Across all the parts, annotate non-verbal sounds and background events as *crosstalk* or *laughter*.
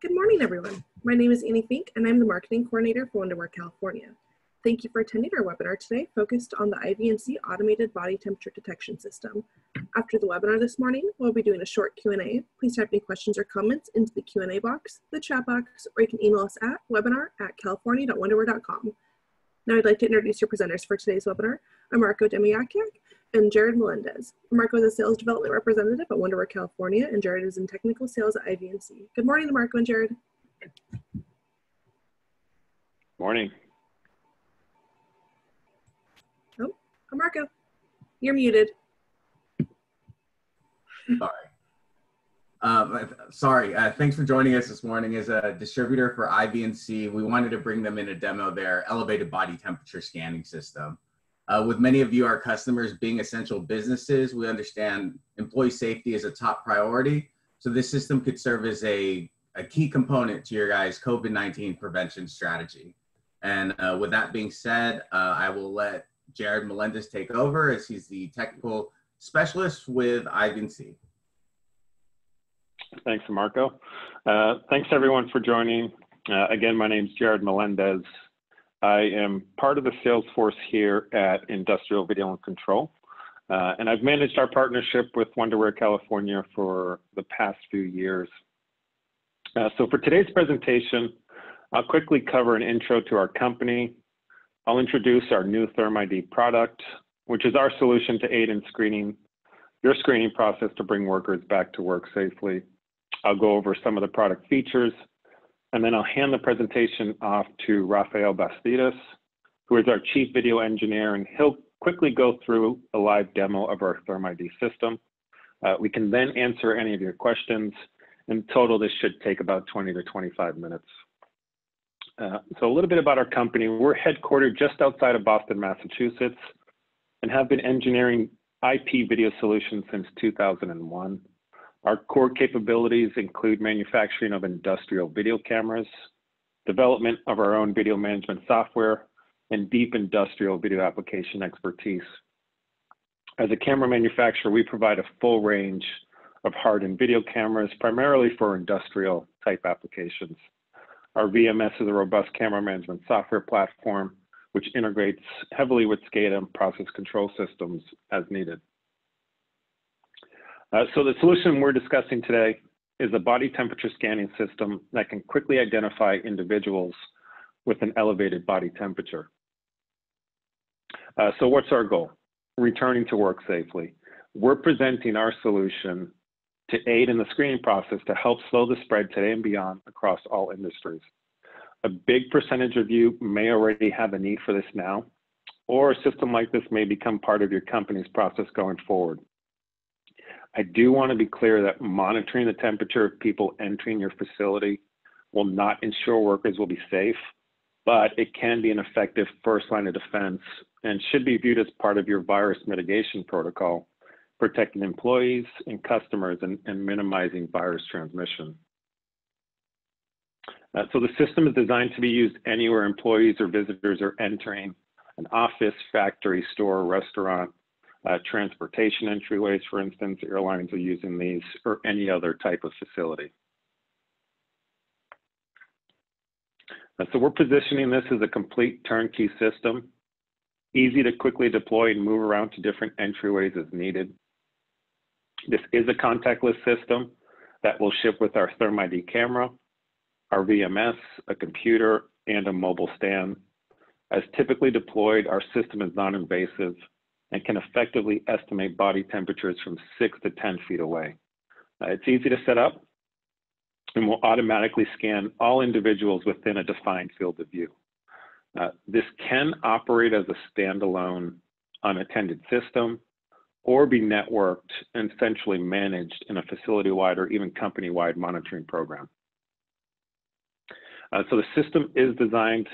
Good morning, everyone. My name is Annie Fink, and I'm the Marketing Coordinator for Wonderware California. Thank you for attending our webinar today focused on the IV&C Automated Body Temperature Detection System. After the webinar this morning, we'll be doing a short Q&A. Please type any questions or comments into the Q&A box, the chat box, or you can email us at webinar at california.wonderware.com. Now I'd like to introduce your presenters for today's webinar. I'm Marco Demiakiak and Jared Melendez. Marco is a sales development representative at Wonderware California, and Jared is in technical sales at IV&C. Good morning, Marco and Jared. Morning. Oh, Marco, you're muted. Sorry. Um, sorry, uh, thanks for joining us this morning. As a distributor for IV&C, we wanted to bring them in a demo their elevated body temperature scanning system. Uh, with many of you, our customers being essential businesses, we understand employee safety is a top priority. So this system could serve as a, a key component to your guys' COVID-19 prevention strategy. And uh, with that being said, uh, I will let Jared Melendez take over as he's the technical specialist with IV&C. Thanks, Marco. Uh, thanks everyone for joining. Uh, again, my name is Jared Melendez. I am part of the sales force here at Industrial Video and Control. Uh, and I've managed our partnership with Wonderware California for the past few years. Uh, so for today's presentation, I'll quickly cover an intro to our company. I'll introduce our new ThermID product, which is our solution to aid in screening your screening process to bring workers back to work safely. I'll go over some of the product features and then I'll hand the presentation off to Rafael Bastidas, who is our chief video engineer, and he'll quickly go through a live demo of our ThermID system. Uh, we can then answer any of your questions. In total, this should take about 20 to 25 minutes. Uh, so a little bit about our company. We're headquartered just outside of Boston, Massachusetts, and have been engineering IP video solutions since 2001. Our core capabilities include manufacturing of industrial video cameras, development of our own video management software, and deep industrial video application expertise. As a camera manufacturer, we provide a full range of hardened video cameras, primarily for industrial type applications. Our VMS is a robust camera management software platform, which integrates heavily with SCADA and process control systems as needed. Uh, so the solution we're discussing today is a body temperature scanning system that can quickly identify individuals with an elevated body temperature. Uh, so what's our goal? Returning to work safely. We're presenting our solution to aid in the screening process to help slow the spread today and beyond across all industries. A big percentage of you may already have a need for this now, or a system like this may become part of your company's process going forward. I do want to be clear that monitoring the temperature of people entering your facility will not ensure workers will be safe, but it can be an effective first line of defense and should be viewed as part of your virus mitigation protocol, protecting employees and customers and, and minimizing virus transmission. Uh, so the system is designed to be used anywhere employees or visitors are entering an office, factory, store, restaurant, uh, transportation entryways, for instance, airlines are using these or any other type of facility. Uh, so we're positioning this as a complete turnkey system, easy to quickly deploy and move around to different entryways as needed. This is a contactless system that will ship with our ThermID camera, our VMS, a computer, and a mobile stand. As typically deployed, our system is non-invasive and can effectively estimate body temperatures from six to 10 feet away. Uh, it's easy to set up and will automatically scan all individuals within a defined field of view. Uh, this can operate as a standalone unattended system or be networked and centrally managed in a facility-wide or even company-wide monitoring program. Uh, so the system is designed,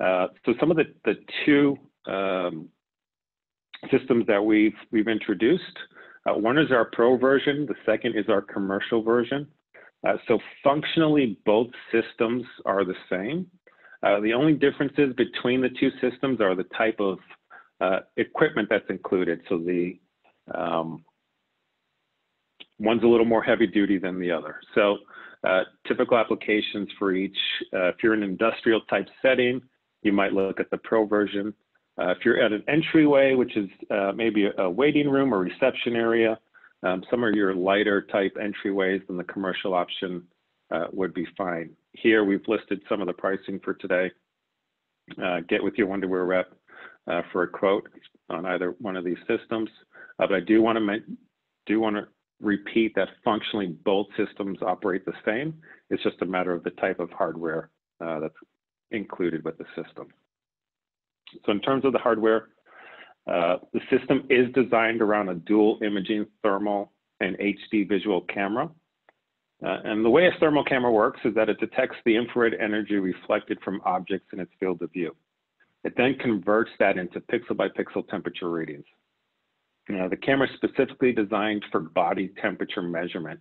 uh, so some of the, the two um, systems that we've, we've introduced. Uh, one is our pro version, the second is our commercial version. Uh, so functionally, both systems are the same. Uh, the only differences between the two systems are the type of uh, equipment that's included. So the um, one's a little more heavy duty than the other. So uh, typical applications for each, uh, if you're in an industrial type setting, you might look at the pro version. Uh, if you're at an entryway, which is uh, maybe a, waiting room or reception area, um, some of your lighter type entryways than the commercial option uh, would be fine. Here we've listed some of the pricing for today. Uh, get with your Wonderware rep uh, for a quote on either one of these systems. Uh, but I do want to do want to repeat that functionally both systems operate the same. It's just a matter of the type of hardware that's included with the system. So in terms of the hardware, uh, the system is designed around a dual imaging thermal and HD visual camera. Uh, and the way a thermal camera works is that it detects the infrared energy reflected from objects in its field of view. It then converts that into pixel by pixel temperature readings. Now, the camera is specifically designed for body temperature measurement,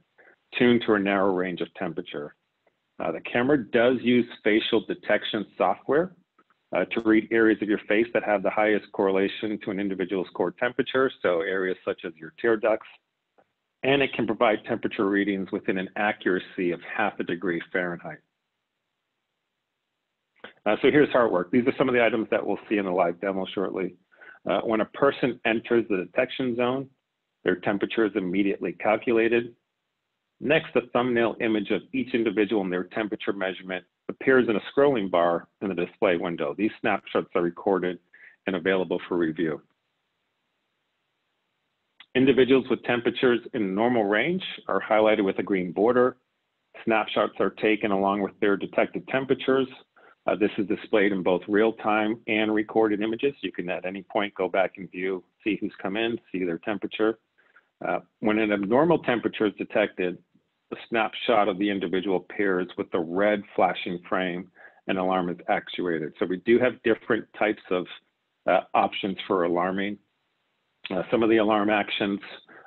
tuned to a narrow range of temperature. Uh, the camera does use facial detection software uh, to read areas of your face that have the highest correlation to an individual's core temperature, so areas such as your tear ducts, and it can provide temperature readings within an accuracy of half a degree Fahrenheit. Uh, so here's how it works. These are some of the items that we'll see in the live demo shortly. Uh, when a person enters the detection zone, their temperature is immediately calculated. Next, a thumbnail image of each individual and their temperature measurement appears in a scrolling bar in the display window. These snapshots are recorded and available for review. Individuals with temperatures in normal range are highlighted with a green border. Snapshots are taken along with their detected temperatures. Uh, this is displayed in both real-time and recorded images. You can at any point go back and view, see who's come in, see their temperature. Uh, when an abnormal temperature is detected, a snapshot of the individual appears with the red flashing frame and alarm is actuated. So we do have different types of uh, options for alarming. Uh, some of the alarm actions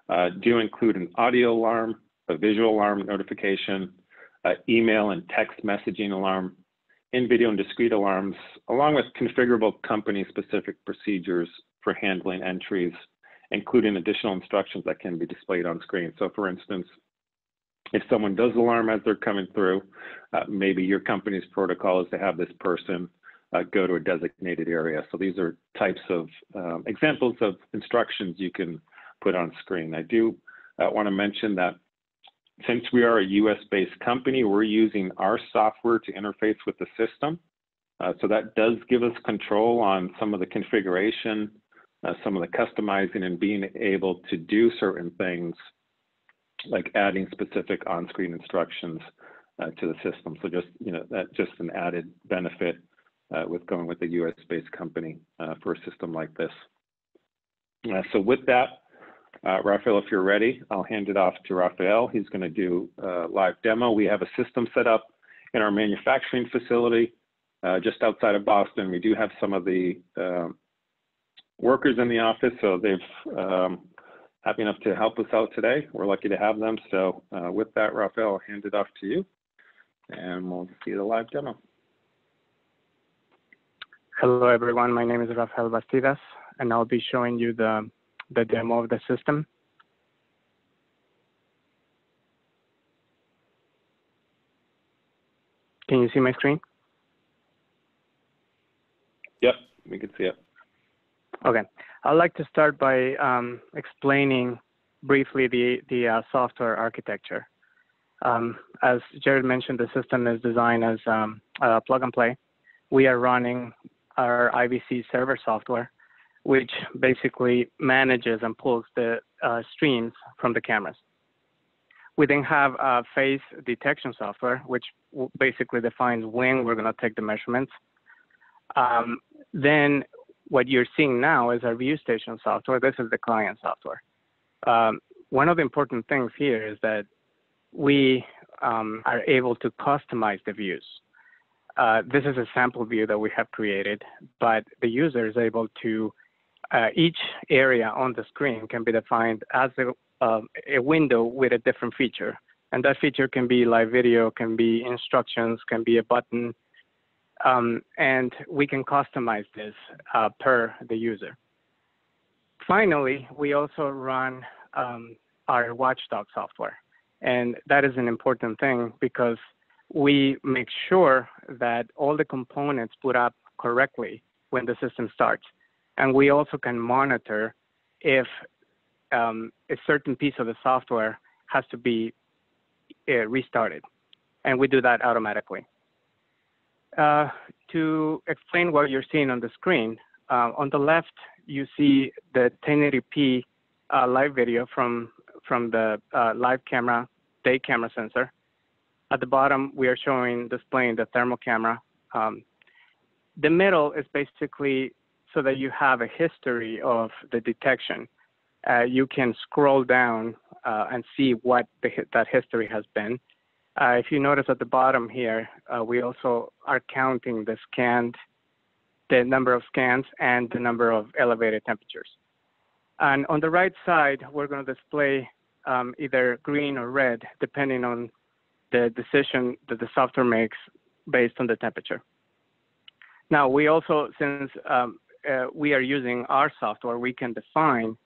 uh, do include an audio alarm, a visual alarm notification, email and text messaging alarm, in-video and discrete alarms, along with configurable company-specific procedures for handling entries, including additional instructions that can be displayed on screen. So for instance, if someone does alarm as they're coming through, uh, maybe your company's protocol is to have this person uh, go to a designated area. So these are types of um, examples of instructions you can put on screen. I do uh, want to mention that since we are a US-based company, we're using our software to interface with the system. Uh, so that does give us control on some of the configuration, uh, some of the customizing and being able to do certain things like adding specific on-screen instructions uh, to the system. So just, you know, that's just an added benefit uh, with going with a US-based company uh, for a system like this. Uh, so with that, uh, Raphael, if you're ready, I'll hand it off to Rafael. He's going to do a live demo. We have a system set up in our manufacturing facility just outside of Boston. We do have some of the workers in the office, so they've um, happy enough to help us out today. We're lucky to have them. So uh, with that, Raphael, I'll hand it off to you, and we'll see the live demo. Hello, everyone. My name is Rafael Bastidas, and I'll be showing you the the demo of the system. Can you see my screen? Yep, we can see it. Okay, I'd like to start by um, explaining briefly the, the uh, software architecture. Um, as Jared mentioned, the system is designed as um, plug and play. We are running our IVC server software which basically manages and pulls the uh, streams from the cameras. We then have a face detection software, which basically defines when we're going to take the measurements. Um, then what you're seeing now is our view station software. This is the client software. Um, one of the important things here is that we um, are able to customize the views. Uh, this is a sample view that we have created, but the user is able to uh, each area on the screen can be defined as a, uh, a window with a different feature. And that feature can be live video, can be instructions, can be a button. Um, and we can customize this uh, per the user. Finally, we also run um, our watchdog software. And that is an important thing because we make sure that all the components put up correctly when the system starts. And we also can monitor if um, a certain piece of the software has to be uh, restarted. And we do that automatically. Uh, to explain what you're seeing on the screen, uh, on the left, you see the 1080p uh, live video from, from the live camera, day camera sensor. At the bottom, we are showing displaying the thermal camera. Um, the middle is basically so that you have a history of the detection. Uh, you can scroll down uh, and see what the, that history has been. Uh, if you notice at the bottom here, uh, we also are counting the scanned, the number of scans and the number of elevated temperatures. And on the right side, we're going to display um, either green or red, depending on the decision that the software makes based on the temperature. Now, we also, since um, uh, we are using our software, we can define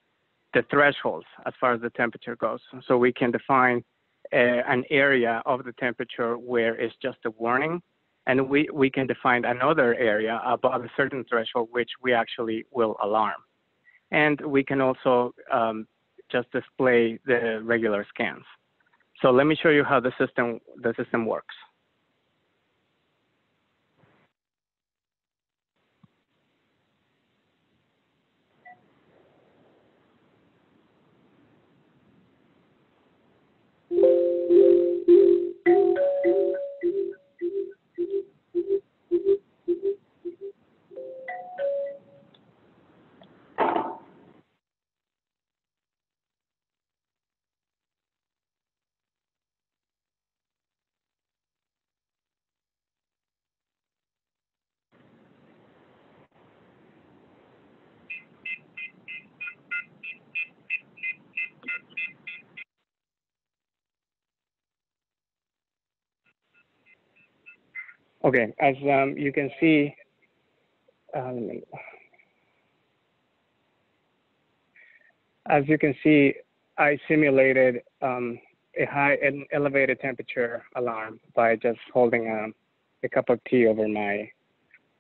the thresholds as far as the temperature goes. So we can define an area of the temperature where it's just a warning, and we, we can define another area above a certain threshold which we actually will alarm. And we can also um, just display the regular scans. So let me show you how the system, the system works. Okay, as um, you can see, um, as you can see, I simulated um, a high and elevated temperature alarm by just holding a, um, a cup of tea over my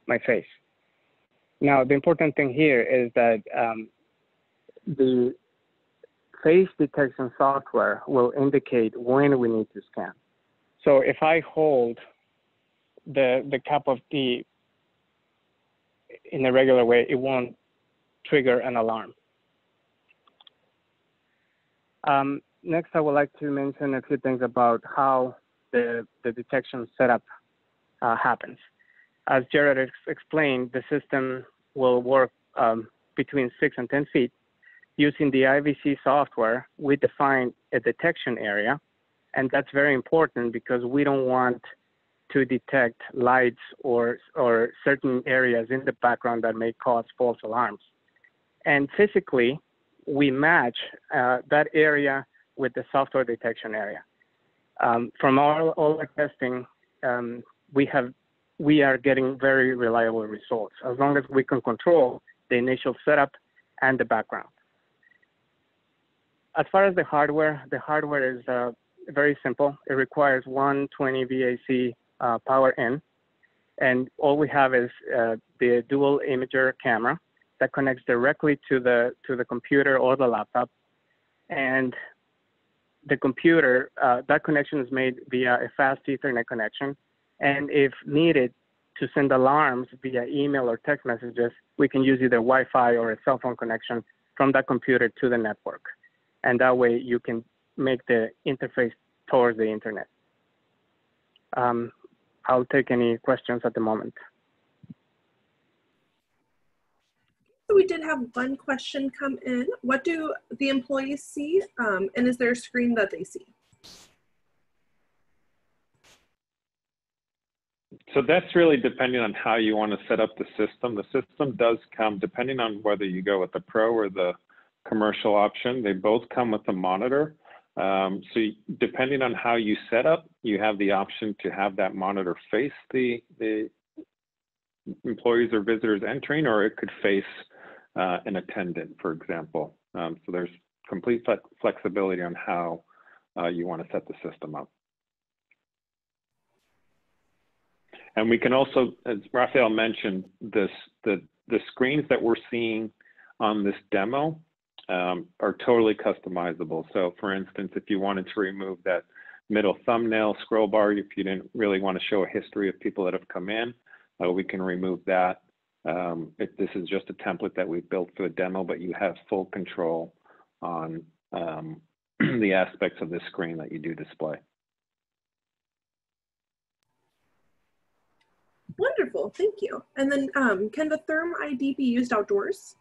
my face. Now, the important thing here is that um, the face detection software will indicate when we need to scan. So if I hold the the cup of tea in a regular way, it won't trigger an alarm. Um, next, I would like to mention a few things about how the, the detection setup uh, happens. As Jared ex explained, the system will work um, between 6 and 10 feet. Using the IVC software, we define a detection area, and that's very important because we don't want to detect lights or, or certain areas in the background that may cause false alarms. And physically, we match uh, that area with the software detection area. Um, from all, all our testing, um, we have we are getting very reliable results as long as we can control the initial setup and the background. As far as the hardware, the hardware is uh, very simple. It requires one 20 VAC uh, power in. And all we have is uh, the dual imager camera that connects directly to the, to the computer or the laptop. And the computer, uh, that connection is made via a fast Ethernet connection. And if needed to send alarms via email or text messages, we can use either Wi-Fi or a cell phone connection from that computer to the network. And that way you can make the interface towards the internet. Um, I'll take any questions at the moment. We did have one question come in. What do the employees see? Um, and is there a screen that they see? So that's really depending on how you want to set up the system. The system does come, depending on whether you go with the pro or the commercial option, they both come with a monitor. Um, so depending on how you set up, you have the option to have that monitor face the, the employees or visitors entering, or it could face uh, an attendant, for example. Um, so there's complete flexibility on how uh, you want to set the system up. And we can also, as Raphael mentioned, this the the screens that we're seeing on this demo um, are totally customizable. So for instance, if you wanted to remove that middle thumbnail scroll bar, if you didn't really want to show a history of people that have come in, uh, we can remove that. Um, if this is just a template that we built for the demo, but you have full control on um, *clears throat* the aspects of this screen that you do display. Wonderful, thank you. And then um, can the Therm ID be used outdoors?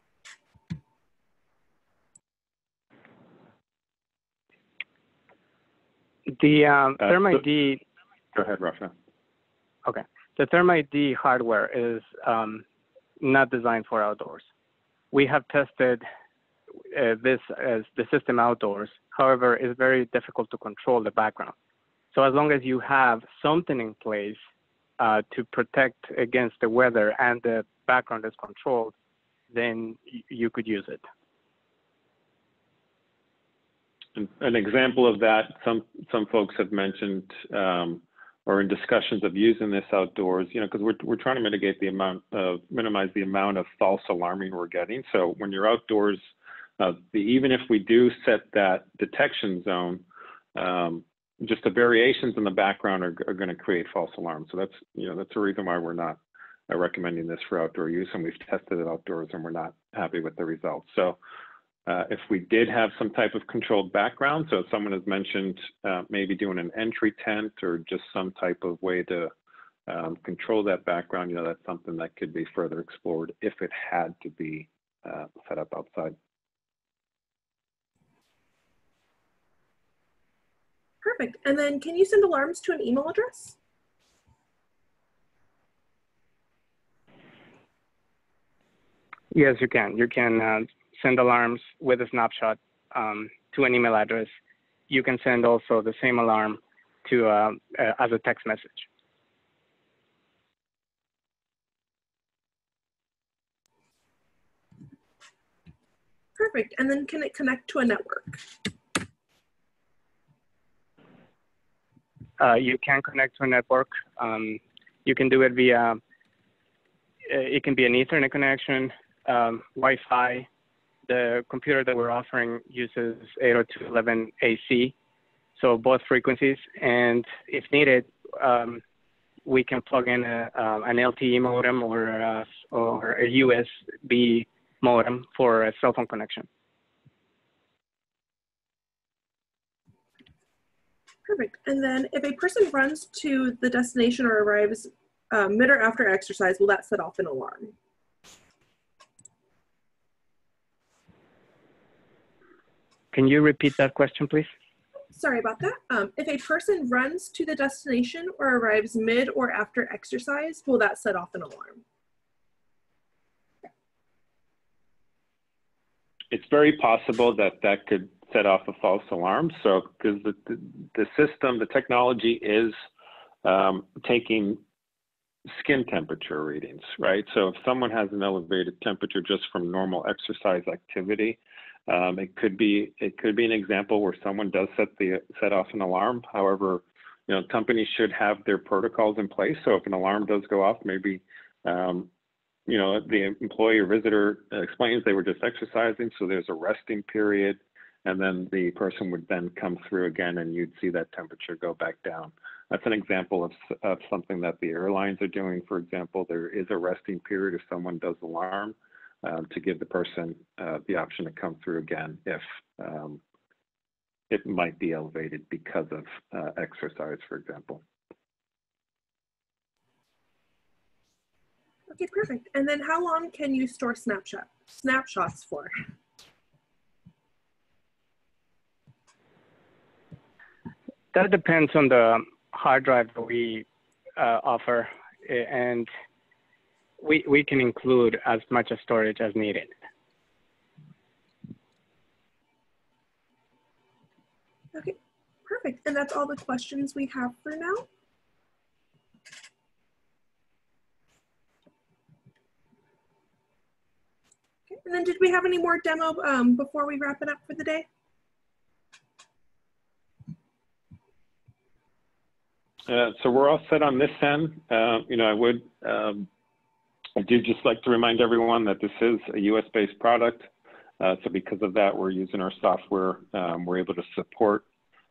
The um, uh, Therm ID. Go ahead, Rafa. Okay. The Therm ID hardware is um, not designed for outdoors. We have tested uh, this as the system outdoors. However, it's very difficult to control the background. So as long as you have something in place uh, to protect against the weather and the background is controlled, then you could use it. An example of that, some some folks have mentioned um, or in discussions of using this outdoors, you know, because we're, we're trying to mitigate the amount of, minimize the amount of false alarming we're getting. So when you're outdoors, uh, the, even if we do set that detection zone, um, just the variations in the background are, are going to create false alarms. So that's, you know, that's a reason why we're not uh, recommending this for outdoor use and we've tested it outdoors and we're not happy with the results. So uh, if we did have some type of controlled background, so someone has mentioned uh, maybe doing an entry tent or just some type of way to um, control that background, you know, that's something that could be further explored if it had to be uh, set up outside. Perfect. And then can you send alarms to an email address? Yes, you can. You can uh, send alarms with a snapshot um, to an email address. You can send also the same alarm to uh, uh, as a text message. Perfect. And then can it connect to a network? Uh, you can connect to a network. Um, you can do it via, uh, it can be an Ethernet connection, um, Wi-Fi, the computer that we're offering uses 802.11ac, so both frequencies. And if needed, um, we can plug in a, uh, an LTE modem or a, or a USB modem for a cell phone connection. Perfect. And then if a person runs to the destination or arrives um, mid or after exercise, will that set off an alarm? Can you repeat that question, please? Sorry about that. Um, if a person runs to the destination or arrives mid or after exercise, will that set off an alarm? It's very possible that that could set off a false alarm. So, because the, the, the, system, the technology is um, taking skin temperature readings, right? So, if someone has an elevated temperature just from normal exercise activity, um, it could be it could be an example where someone does set the set off an alarm. However, you know companies should have their protocols in place. So if an alarm does go off, maybe um, you know the employee or visitor explains they were just exercising, so there's a resting period, and then the person would then come through again, and you'd see that temperature go back down. That's an example of, of something that the airlines are doing. For example, there is a resting period if someone does alarm um, to give the person uh, the option to come through again if um, it might be elevated because of uh, exercise, for example. Okay, perfect. And then how long can you store snapshot snapshots for? That depends on the hard drive that we uh, offer and we, we can include as much storage as needed. Okay, perfect. And that's all the questions we have for now. Okay, and then did we have any more demo um, before we wrap it up for the day? Uh, so we're all set on this end. Uh, you know, I would um, I do just like to remind everyone that this is a US-based product. Uh, so because of that, we're using our software. Um, we're able to support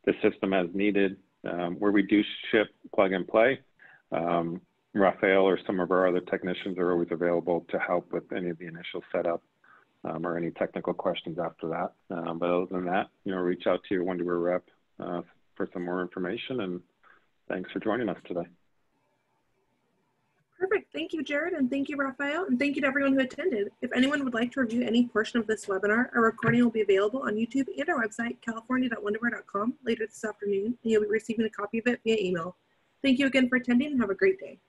the system as needed. Um, where we do ship plug and play, um, Raphael or some of our other technicians are always available to help with any of the initial setup um, or any technical questions after that. Um, but other than that, you know, reach out to your Wonderware rep uh, for some more information. And thanks for joining us today. Perfect. Thank you, Jared, and thank you, Raphael, and thank you to everyone who attended. If anyone would like to review any portion of this webinar, a recording will be available on YouTube and our website, california.wonderware.com, later this afternoon, and you'll be receiving a copy of it via email. Thank you again for attending and have a great day.